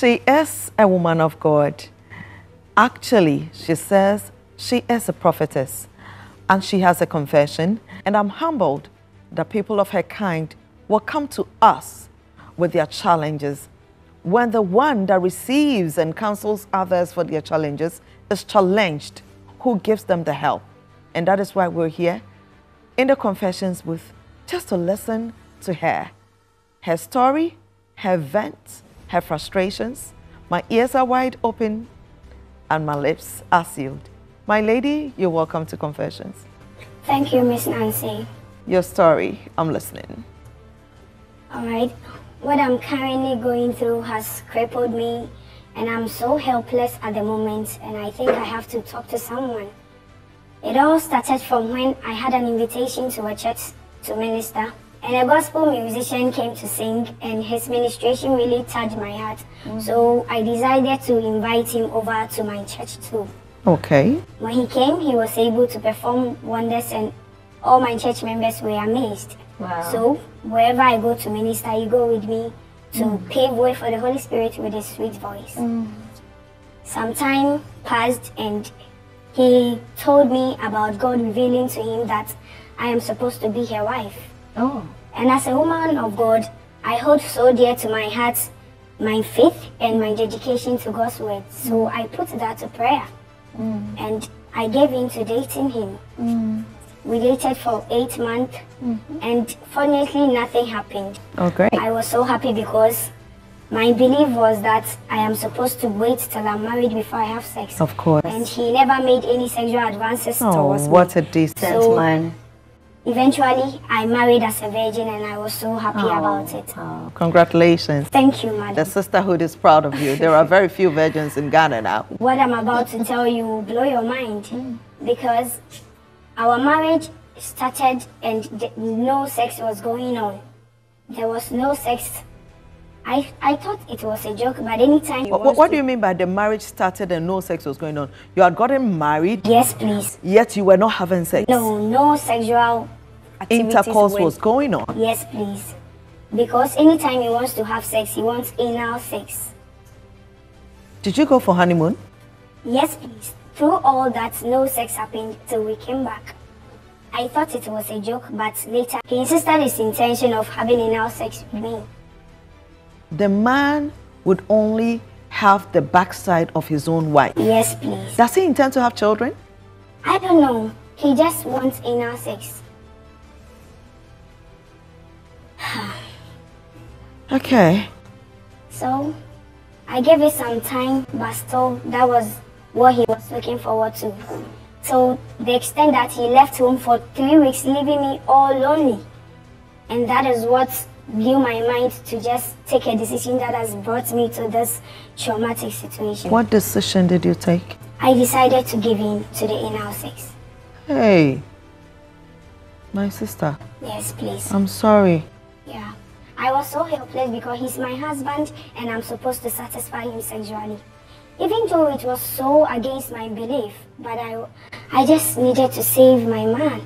She is a woman of God. Actually, she says she is a prophetess and she has a confession. And I'm humbled that people of her kind will come to us with their challenges when the one that receives and counsels others for their challenges is challenged, who gives them the help? And that is why we're here in the confessions booth just to listen to her. Her story, her vent, her frustrations. My ears are wide open and my lips are sealed. My lady, you're welcome to Confessions. Thank you, Miss Nancy. Your story, I'm listening. All right. What I'm currently going through has crippled me, and I'm so helpless at the moment, and I think I have to talk to someone. It all started from when I had an invitation to a church to minister, and a gospel musician came to sing, and his ministration really touched my heart. Mm. So I decided to invite him over to my church too. Okay. When he came, he was able to perform wonders, and all my church members were amazed. Wow. So wherever I go to minister, he go with me to mm. pave way for the Holy Spirit with his sweet voice. Mm. Some time passed and he told me about God revealing to him that I am supposed to be her wife. Oh. And as a woman of God, I hold so dear to my heart my faith and my dedication to God's word. So I put that to prayer. Mm. And I gave in to dating him. Mm. We dated for eight months, mm -hmm. and fortunately, nothing happened. Oh, great. I was so happy because my belief was that I am supposed to wait till I'm married before I have sex. Of course. And he never made any sexual advances oh, towards me. Oh, what a decent so, man. Eventually, I married as a virgin and I was so happy oh, about it. Oh, congratulations. Thank you, madam. The sisterhood is proud of you. There are very few virgins in Ghana now. What I'm about to tell you will blow your mind hmm. because our marriage started and no sex was going on. There was no sex. I, I thought it was a joke, but anytime What, what do you mean by the marriage started and no sex was going on? You had gotten married? Yes, please. Yet you were not having sex? No, no sexual Intercourse was going on? Yes, please. Because anytime he wants to have sex, he wants anal sex. Did you go for honeymoon? Yes, please. Through all that, no sex happened till we came back. I thought it was a joke, but later he insisted his intention of having anal sex with me. The man would only have the backside of his own wife? Yes, please. Does he intend to have children? I don't know. He just wants anal sex. okay. So, I gave it some time, but still, that was what he was looking forward to. So the extent that he left home for three weeks, leaving me all lonely. And that is what blew my mind to just take a decision that has brought me to this traumatic situation. What decision did you take? I decided to give in to the anal sex. Hey, my sister. Yes, please. I'm sorry. Yeah. I was so helpless because he's my husband and I'm supposed to satisfy him sexually. Even though it was so against my belief, but I, I just needed to save my man.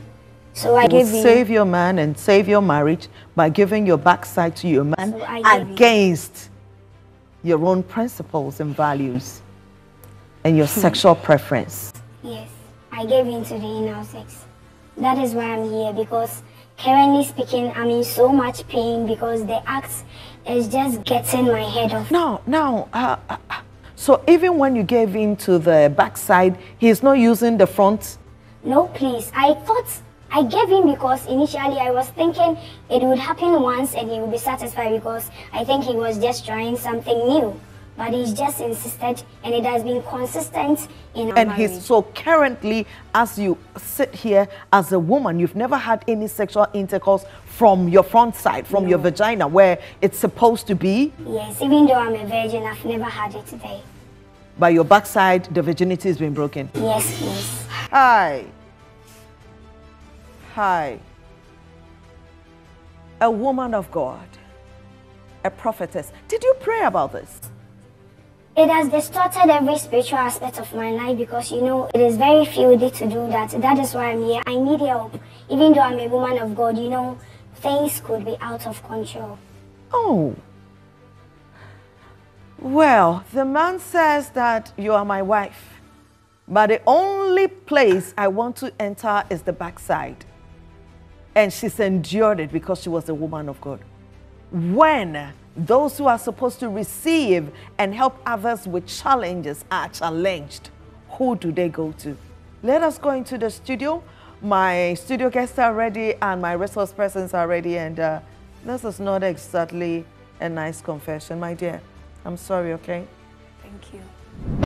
So I gave save your man and save your marriage by giving your backside to your man so against your own principles and values and your hmm. sexual preference. Yes, I gave in to the anal sex. That is why I'm here because currently speaking, I'm in so much pain because the act is just getting my head off. No, no, uh, uh, so even when you gave in to the backside, he's not using the front? No, please. I thought I gave in because initially I was thinking it would happen once and he would be satisfied because I think he was just trying something new. But he's just insisted and it has been consistent in And marriage. he's so currently, as you sit here as a woman, you've never had any sexual intercourse from your front side, from no. your vagina, where it's supposed to be? Yes, even though I'm a virgin, I've never had it today. By your backside, the virginity has been broken? Yes, please. Hi. Hi. A woman of God, a prophetess. Did you pray about this? It has distorted every spiritual aspect of my life because, you know, it is very filthy to do that. That is why I'm here. I need help. Even though I'm a woman of God, you know, things could be out of control. Oh. Well, the man says that you are my wife, but the only place I want to enter is the backside. And she's endured it because she was a woman of God. When those who are supposed to receive and help others with challenges are challenged, who do they go to? Let us go into the studio. My studio guests are ready and my resource persons are ready. And uh, this is not exactly a nice confession, my dear. I'm sorry, okay? Thank you.